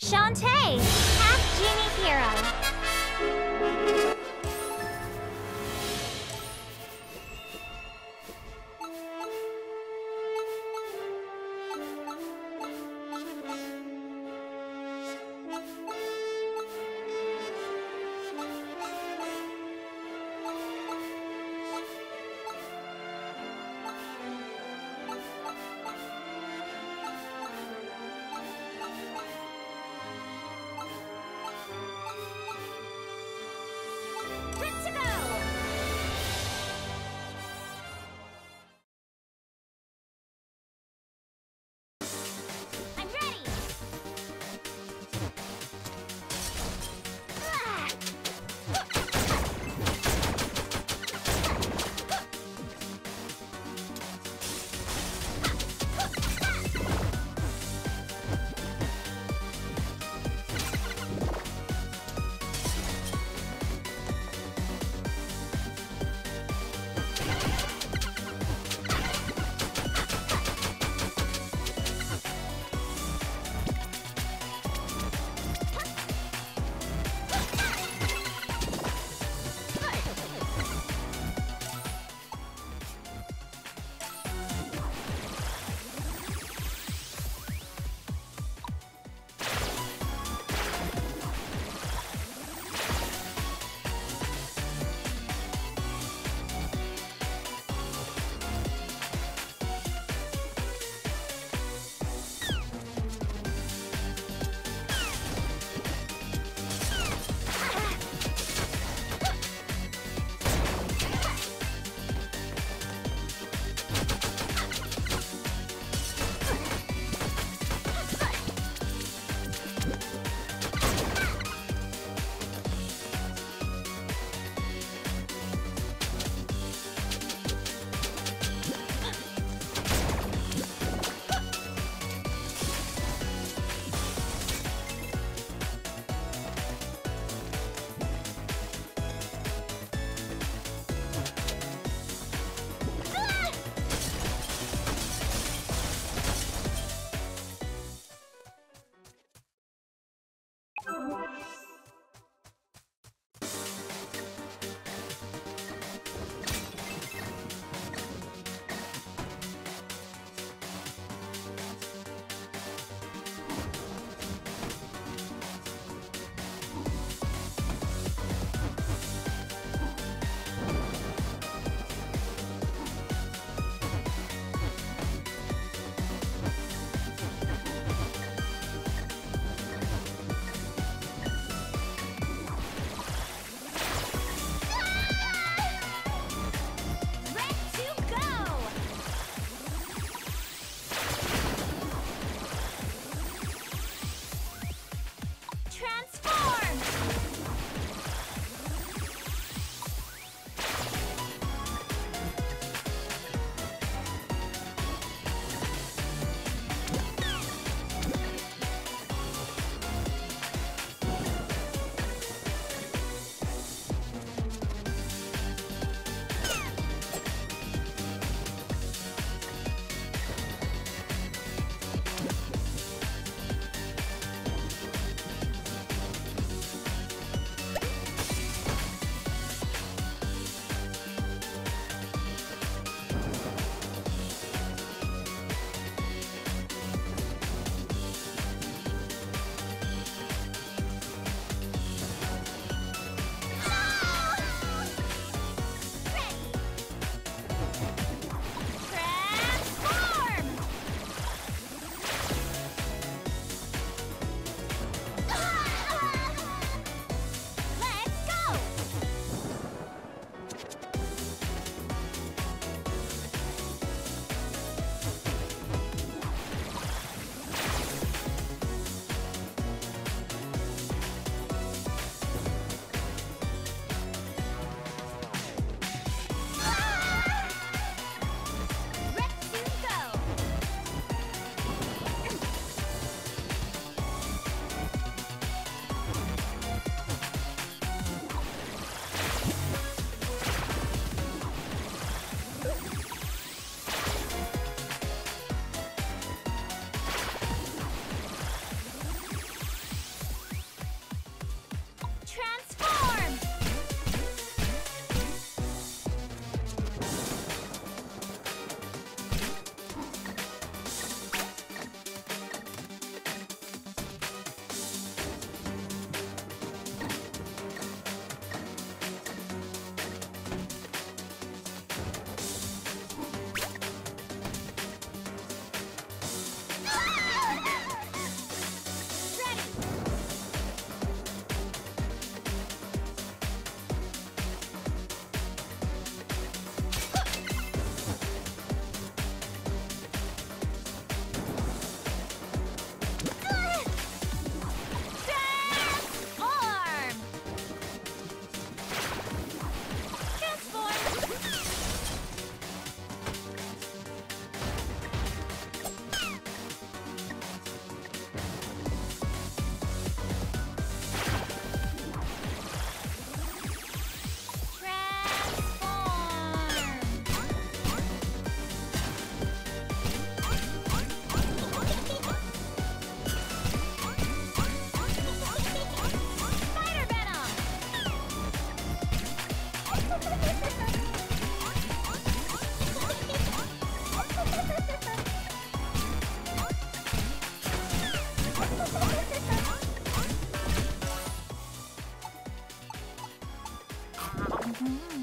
Shantae, half genie hero. Mm-hmm.